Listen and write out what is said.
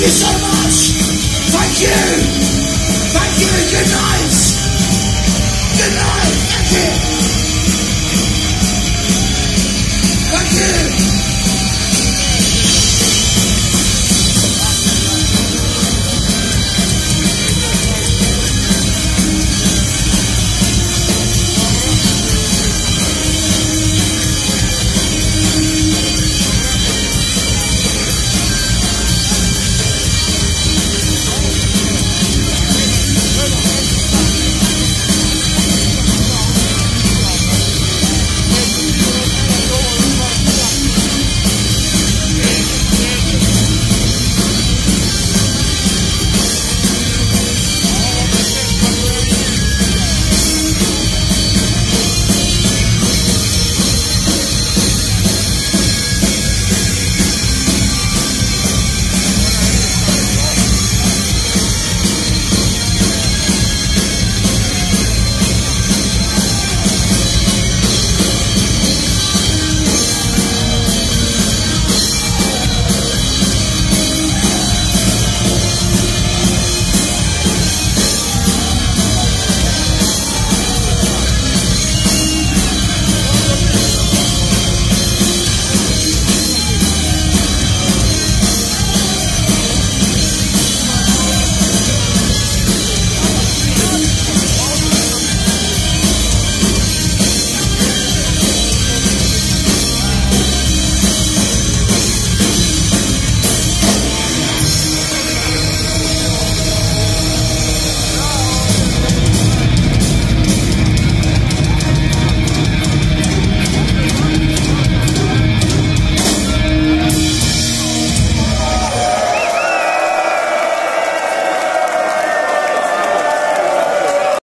you so much. Thank you. Thank you. Good night. Good night. Thank you. Thank you.